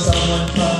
someone from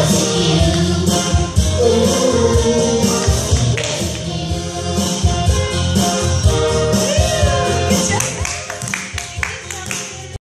Oh,